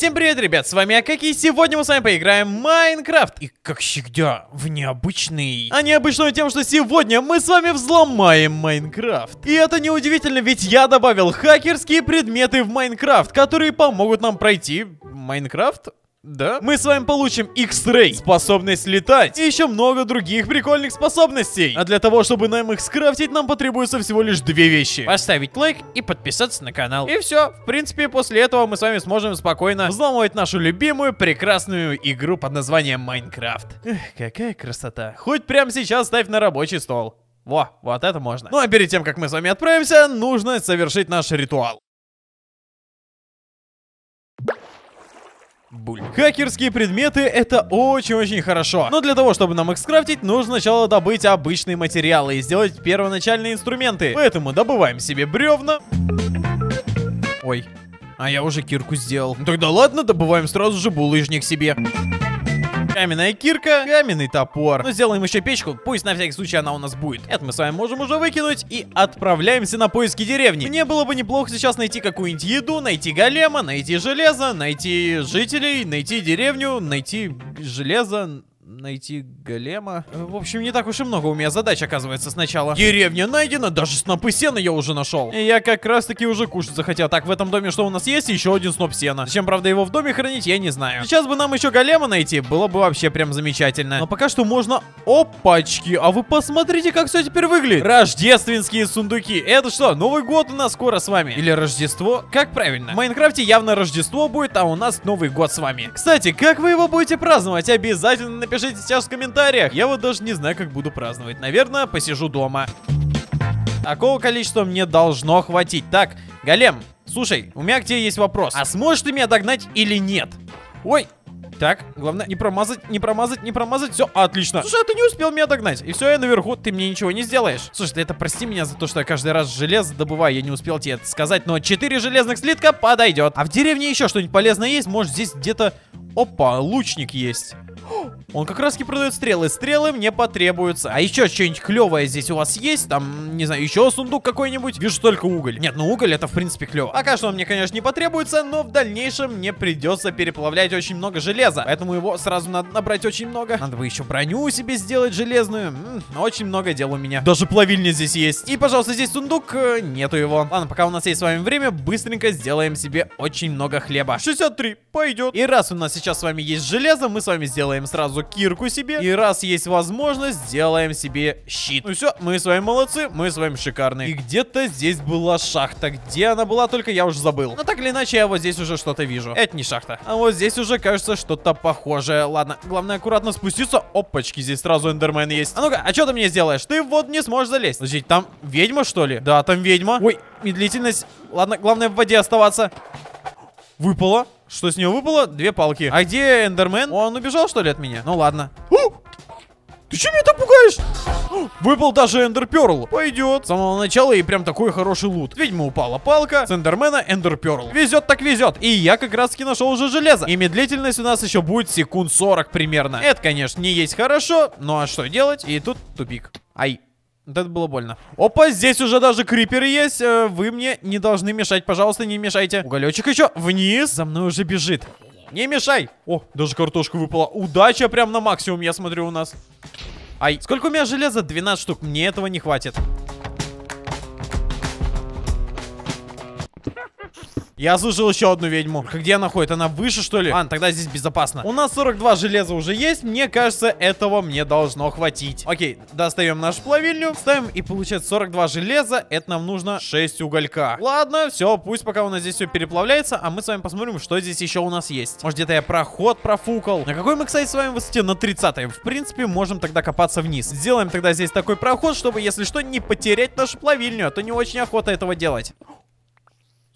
Всем привет, ребят, с вами Акаки, и сегодня мы с вами поиграем в Майнкрафт. И как всегда, в необычный. А необычную тем, что сегодня мы с вами взломаем Майнкрафт. И это неудивительно, ведь я добавил хакерские предметы в Майнкрафт, которые помогут нам пройти Майнкрафт да? Мы с вами получим X-Ray, способность летать, и еще много других прикольных способностей. А для того, чтобы нам их скрафтить, нам потребуется всего лишь две вещи. Поставить лайк и подписаться на канал. И все. В принципе, после этого мы с вами сможем спокойно взломывать нашу любимую, прекрасную игру под названием Майнкрафт. Эх, какая красота. Хоть прямо сейчас ставь на рабочий стол. Во, вот это можно. Ну а перед тем, как мы с вами отправимся, нужно совершить наш ритуал. Буль. Хакерские предметы это очень-очень хорошо. Но для того, чтобы нам их скрафтить, нужно сначала добыть обычные материалы и сделать первоначальные инструменты. Поэтому добываем себе бревна. Ой, а я уже кирку сделал. Тогда ладно, добываем сразу же булыжник себе. Каменная кирка, каменный топор. Ну, сделаем еще печку, пусть на всякий случай она у нас будет. Это мы с вами можем уже выкинуть и отправляемся на поиски деревни. Мне было бы неплохо сейчас найти какую-нибудь еду, найти голема, найти железо, найти жителей, найти деревню, найти железо, найти голема. В общем, не так уж и много у меня задач, оказывается, сначала. Деревня найдена, даже снопы сена я уже нашел. И я как раз таки уже кушать захотел. Так, в этом доме что у нас есть? Еще один сноп сена. Зачем, правда, его в доме хранить, я не знаю. Сейчас бы нам еще голема найти, было бы вообще прям замечательно. Но пока что можно... Опачки, а вы посмотрите, как все теперь выглядит. Рождественские сундуки. Это что, Новый год у нас скоро с вами? Или Рождество? Как правильно? В Майнкрафте явно Рождество будет, а у нас Новый год с вами. Кстати, как вы его будете праздновать? Обязательно напишите сейчас в комментариях. Я вот даже не знаю, как буду праздновать. Наверное, посижу дома. Такого количества мне должно хватить. Так, Голем, слушай, у меня к тебе есть вопрос. А сможешь ты меня догнать или нет? Ой, так, главное не промазать, не промазать, не промазать. Все, отлично. Слушай, а ты не успел меня догнать. И все, я наверху, ты мне ничего не сделаешь. Слушай, ты это прости меня за то, что я каждый раз железо добываю. Я не успел тебе это сказать, но 4 железных слитка подойдет. А в деревне еще что-нибудь полезное есть? Может, здесь где-то... Опа, лучник есть. Он как раз таки продает стрелы. Стрелы мне потребуются. А еще что-нибудь клевое здесь у вас есть? Там, не знаю, еще сундук какой-нибудь? Вижу только уголь. Нет, ну уголь это в принципе клево. Пока что он мне, конечно, не потребуется, но в дальнейшем мне придется переплавлять очень много железа. Поэтому его сразу надо набрать очень много. Надо бы еще броню себе сделать железную. М -м, очень много дел у меня. Даже плавильня здесь есть. И, пожалуйста, здесь сундук. Э, нету его. Ладно, пока у нас есть с вами время, быстренько сделаем себе очень много хлеба. 63, пойдет. И раз у нас сейчас с вами есть железо, мы с вами сделаем сразу сразу кирку себе. И раз есть возможность, сделаем себе щит. Ну все, мы с вами молодцы, мы с вами шикарные. И где-то здесь была шахта. Где она была, только я уже забыл. Но так или иначе, я вот здесь уже что-то вижу. Это не шахта. А вот здесь уже, кажется, что-то похожее. Ладно, главное аккуратно спуститься. Опачки, здесь сразу эндермен есть. А ну-ка, а что ты мне сделаешь? Ты вот не сможешь залезть. Подожди, там ведьма, что ли? Да, там ведьма. Ой, медлительность. Ладно, главное в воде оставаться. Выпало. Что с нее выпало? Две палки. А где Эндермен? Он убежал, что ли, от меня? Ну ладно. Ты что меня так пугаешь? Выпал даже Эндер Перл. Пойдет. С самого начала и прям такой хороший лут. Ведьма упала палка. С Эндермена Эндер Перл. Везет так везет. И я как раз таки нашел уже железо. И медлительность у нас еще будет секунд 40 примерно. Это, конечно, не есть хорошо. Ну а что делать? И тут тупик. Ай. Это было больно. Опа, здесь уже даже криперы есть. Э, вы мне не должны мешать, пожалуйста, не мешайте. Уголечек еще вниз. За мной уже бежит. Не мешай. О, даже картошка выпала. Удача прям на максимум, я смотрю, у нас. Ай, сколько у меня железа? 12 штук. Мне этого не хватит. Я слышал еще одну ведьму. Где она ходит? Она выше, что ли? Ладно, тогда здесь безопасно. У нас 42 железа уже есть. Мне кажется, этого мне должно хватить. Окей, достаем нашу плавильню. Ставим и получается 42 железа. Это нам нужно 6 уголька. Ладно, все, пусть пока у нас здесь все переплавляется. А мы с вами посмотрим, что здесь еще у нас есть. Может, где-то я проход профукал. На какой мы, кстати, с вами высоте? На 30 -й. В принципе, можем тогда копаться вниз. Сделаем тогда здесь такой проход, чтобы, если что, не потерять нашу плавильню. А то не очень охота этого делать.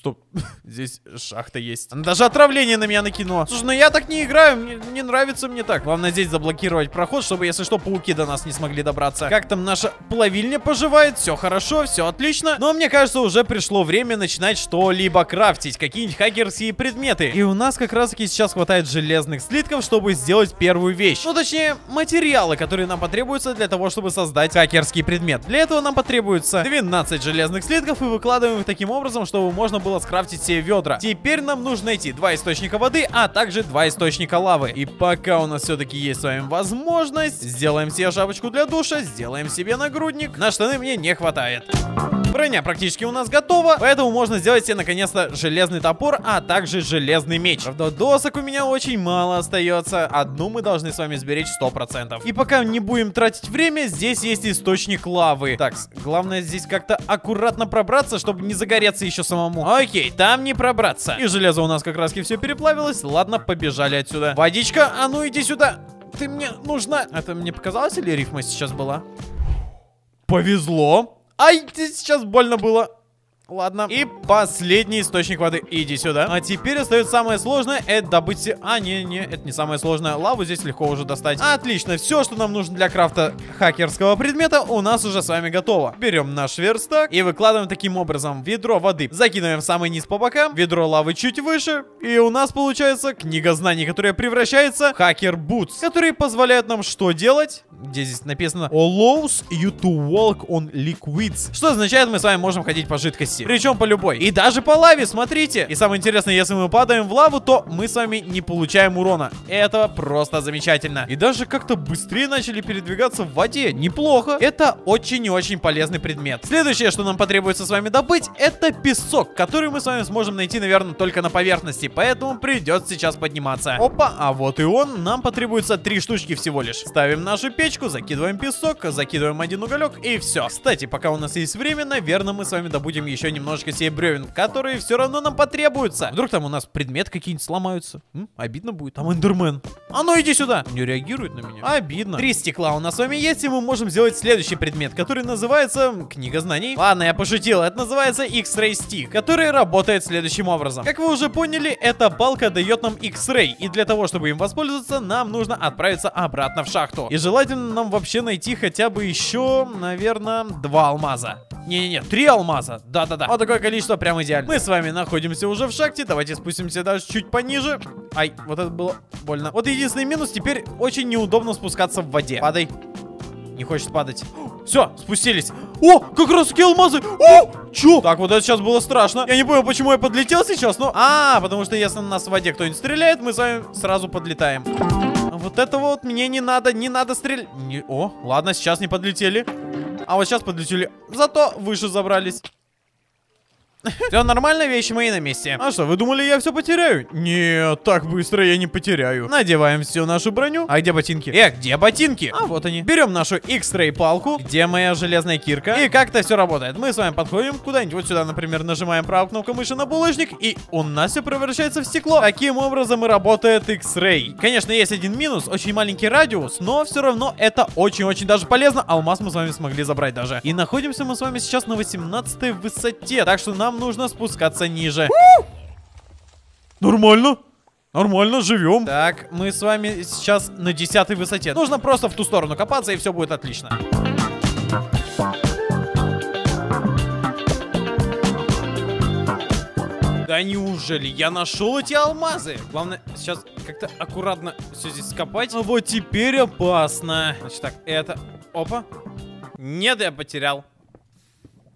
Стоп, здесь шахта есть. Она даже отравление на меня накинула. Слушай, ну я так не играю, мне, не нравится мне так. Главное здесь заблокировать проход, чтобы, если что, пауки до нас не смогли добраться. Как там наша плавильня поживает? Все хорошо, все отлично. Но мне кажется, уже пришло время начинать что-либо крафтить. Какие-нибудь хакерские предметы. И у нас как раз таки сейчас хватает железных слитков, чтобы сделать первую вещь. Ну, точнее, материалы, которые нам потребуются для того, чтобы создать хакерский предмет. Для этого нам потребуется 12 железных слитков и выкладываем их таким образом, чтобы можно было было скрафтить все ведра. Теперь нам нужно найти два источника воды, а также два источника лавы. И пока у нас все-таки есть с вами возможность, сделаем себе шапочку для душа, сделаем себе нагрудник. На штаны мне не хватает. Броня практически у нас готова, поэтому можно сделать себе наконец-то железный топор, а также железный меч. Правда, досок у меня очень мало остается. Одну мы должны с вами сберечь 100%. И пока не будем тратить время, здесь есть источник лавы. Так, главное здесь как-то аккуратно пробраться, чтобы не загореться еще самому. Окей, там не пробраться. И железо у нас как раз все переплавилось. Ладно, побежали отсюда. Водичка, а ну иди сюда. Ты мне нужна... Это мне показалось или рифма сейчас была? Повезло. Ай, сейчас больно было. Ладно. И последний источник воды. Иди сюда. А теперь остается самое сложное. Это добыть... А, не-не, это не самое сложное. Лаву здесь легко уже достать. Отлично. Все, что нам нужно для крафта хакерского предмета, у нас уже с вами готово. Берем наш верстак и выкладываем таким образом ведро воды. Закидываем в самый низ по бокам. Ведро лавы чуть выше. И у нас получается книга знаний, которая превращается в хакер бутс. Который позволяет нам что делать? Где здесь написано? Allows you to walk on liquids. Что означает, мы с вами можем ходить по жидкости жидкости. Причем по любой. И даже по лаве, смотрите. И самое интересное, если мы падаем в лаву, то мы с вами не получаем урона. Это просто замечательно. И даже как-то быстрее начали передвигаться в воде. Неплохо. Это очень и очень полезный предмет. Следующее, что нам потребуется с вами добыть, это песок, который мы с вами сможем найти, наверное, только на поверхности. Поэтому придется сейчас подниматься. Опа, а вот и он. Нам потребуется три штучки всего лишь. Ставим нашу печку, закидываем песок, закидываем один уголек и все. Кстати, пока у нас есть время, наверное, мы с вами добудем еще немножко себе бревен, которые все равно нам потребуются. Вдруг там у нас предметы какие-нибудь сломаются. М? Обидно будет. Там эндермен. А ну иди сюда. Не реагирует на меня. Обидно. Три стекла у нас с вами есть, и мы можем сделать следующий предмет, который называется Книга знаний. Ладно, я пошутил. Это называется X-Ray Stick, который работает следующим образом. Как вы уже поняли, эта палка дает нам X-Ray, и для того, чтобы им воспользоваться, нам нужно отправиться обратно в шахту. И желательно нам вообще найти хотя бы еще, наверное, два алмаза. Не-не-не, три алмаза. Да-да-да. Вот такое количество прям идеально. Мы с вами находимся уже в шахте. Давайте спустимся даже чуть пониже. Ай, вот это было больно. Вот единственный минус, теперь очень неудобно спускаться в воде. Падай. Не хочет падать. Все, спустились. О, как раз таки алмазы. О, чё? Так, вот это сейчас было страшно. Я не понял, почему я подлетел сейчас, но... А, потому что если на нас в воде кто-нибудь стреляет, мы с вами сразу подлетаем. Вот это вот мне не надо, не надо стрелять. Не... О, ладно, сейчас не подлетели. А вот сейчас подлетели. Зато выше забрались. Все нормально, вещи мои на месте. А что, вы думали, я все потеряю? Нет, так быстро я не потеряю. Надеваем всю нашу броню. А где ботинки? Эх, где ботинки? А, вот они. Берем нашу X-Ray палку. Где моя железная кирка? И как это все работает? Мы с вами подходим куда-нибудь вот сюда, например, нажимаем правую кнопку мыши на булыжник, и у нас все превращается в стекло. Таким образом и работает X-Ray. Конечно, есть один минус, очень маленький радиус, но все равно это очень-очень даже полезно. Алмаз мы с вами смогли забрать даже. И находимся мы с вами сейчас на 18 высоте, так что нам нам нужно спускаться ниже. Нормально. Нормально, живем. Так, мы с вами сейчас на десятой высоте. Нужно просто в ту сторону копаться, и все будет отлично. Да неужели? Я нашел эти алмазы. Главное, сейчас как-то аккуратно все здесь скопать. А вот теперь опасно. Значит так, это... Опа. Нет, я потерял.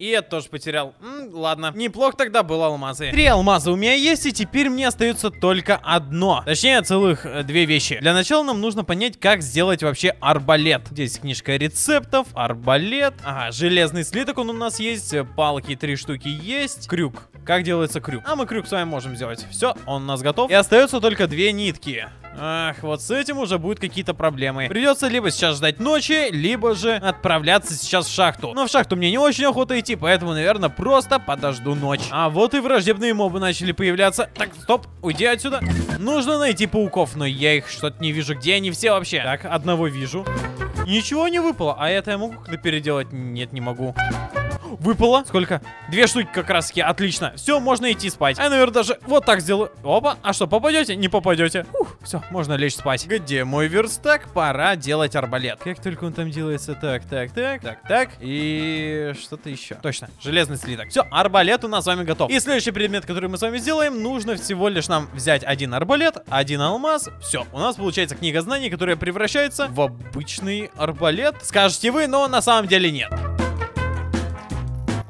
И это тоже потерял. М, ладно. Неплохо тогда было алмазы. Три алмаза у меня есть, и теперь мне остается только одно. Точнее, целых э, две вещи. Для начала нам нужно понять, как сделать вообще арбалет. Здесь книжка рецептов, арбалет. Ага, железный слиток он у нас есть, э, палки три штуки есть. Крюк. Как делается крюк? А мы крюк с вами можем сделать. Все, он у нас готов. И остается только две нитки. Ах, вот с этим уже будут какие-то проблемы. Придется либо сейчас ждать ночи, либо же отправляться сейчас в шахту. Но в шахту мне не очень охота идти, поэтому, наверное, просто подожду ночь. А вот и враждебные мобы начали появляться. Так, стоп, уйди отсюда. Нужно найти пауков, но я их что-то не вижу. Где они все вообще? Так, одного вижу. Ничего не выпало. А это я могу как-то переделать? Нет, не могу. Выпало. Сколько? Две штуки как раз таки. Отлично. Все, можно идти спать. А я, наверное, даже вот так сделаю. Опа. А что, попадете? Не попадете. Ух, все, можно лечь спать. Где мой верстак? Пора делать арбалет. Как только он там делается. Так, так, так, так, так. И что-то еще. Точно. Железный слиток. Все, арбалет у нас с вами готов. И следующий предмет, который мы с вами сделаем, нужно всего лишь нам взять один арбалет, один алмаз. Все, у нас получается книга знаний, которая превращается в обычный арбалет. Скажете вы, но на самом деле нет.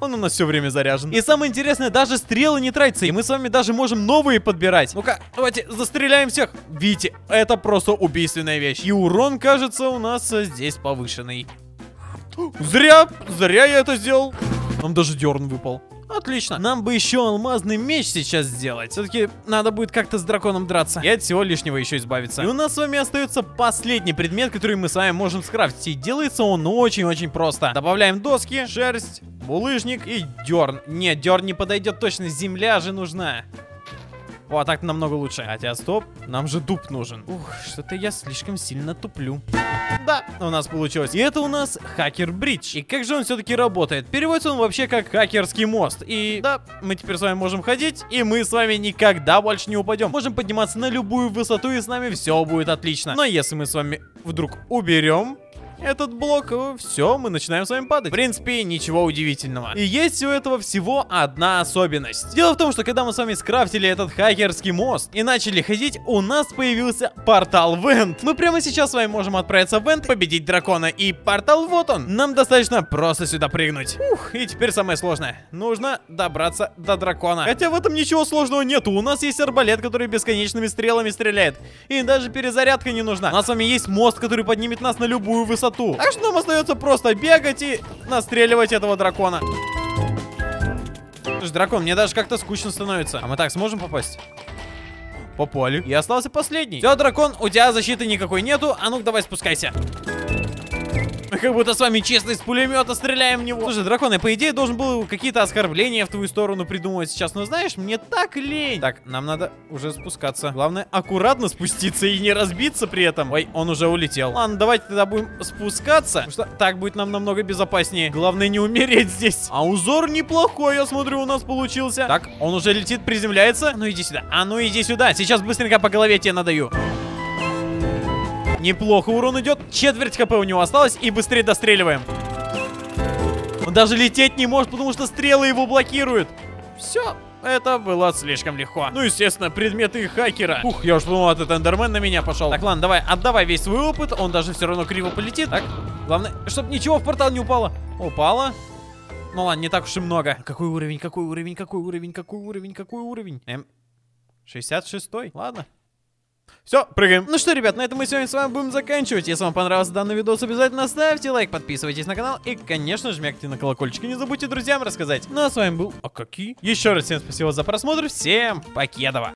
Он у нас все время заряжен. И самое интересное, даже стрелы не тратятся, и мы с вами даже можем новые подбирать. Ну-ка, давайте застреляем всех. Видите, это просто убийственная вещь. И урон, кажется, у нас э, здесь повышенный. Зря, зря я это сделал. Нам даже дерн выпал. Отлично. Нам бы еще алмазный меч сейчас сделать. Все-таки надо будет как-то с драконом драться. И от всего лишнего еще избавиться. И у нас с вами остается последний предмет, который мы с вами можем скрафтить. И делается он очень-очень просто. Добавляем доски, шерсть, булыжник и дерн. Нет, дерн не подойдет точно, земля же нужна. О, а так намного лучше. Хотя, стоп, нам же дуб нужен. Ух, что-то я слишком сильно туплю. Да, у нас получилось. И это у нас хакер бридж. И как же он все-таки работает? Переводится он вообще как хакерский мост. И да, мы теперь с вами можем ходить, и мы с вами никогда больше не упадем. Можем подниматься на любую высоту, и с нами все будет отлично. Но если мы с вами вдруг уберем этот блок, э, все, мы начинаем с вами падать. В принципе, ничего удивительного. И есть у этого всего одна особенность. Дело в том, что когда мы с вами скрафтили этот хакерский мост и начали ходить, у нас появился портал Вент. Мы прямо сейчас с вами можем отправиться в Вент, победить дракона, и портал вот он. Нам достаточно просто сюда прыгнуть. Ух, и теперь самое сложное. Нужно добраться до дракона. Хотя в этом ничего сложного нету. У нас есть арбалет, который бесконечными стрелами стреляет. И даже перезарядка не нужна. У нас с вами есть мост, который поднимет нас на любую высоту высоту. Так что нам остается просто бегать и настреливать этого дракона. Слушай, дракон, мне даже как-то скучно становится. А мы так сможем попасть? Попали. И остался последний. Все, дракон, у тебя защиты никакой нету. А ну-ка, давай спускайся. Как будто с вами честно из пулемета стреляем в него. Слушай, дракон, я по идее должен был какие-то оскорбления в твою сторону придумывать сейчас. Но знаешь, мне так лень. Так, нам надо уже спускаться. Главное, аккуратно спуститься и не разбиться при этом. Ой, он уже улетел. Ладно, давайте тогда будем спускаться. Потому что так будет нам намного безопаснее. Главное не умереть здесь. А узор неплохой, я смотрю, у нас получился. Так, он уже летит, приземляется. Ну иди сюда. А ну иди сюда. Сейчас быстренько по голове тебе надаю. Неплохо урон идет. Четверть хп у него осталось. И быстрее достреливаем. Он даже лететь не может, потому что стрелы его блокируют. Все, это было слишком легко. Ну, естественно, предметы хакера. Ух, я уж думал, этот эндермен на меня пошел. Так, ладно, давай, отдавай весь свой опыт. Он даже все равно криво полетит. Так, главное, чтобы ничего в портал не упало. Упало. Ну ладно, не так уж и много. Какой уровень, какой уровень, какой уровень, какой уровень, какой уровень? М, 66-й? Ладно. Все, прыгаем. Ну что, ребят, на этом мы сегодня с вами будем заканчивать. Если вам понравился данный видос, обязательно ставьте лайк, подписывайтесь на канал и, конечно, жмякайте на колокольчик. И не забудьте друзьям рассказать. Ну а с вами был Акаки. Еще раз всем спасибо за просмотр. Всем покедова.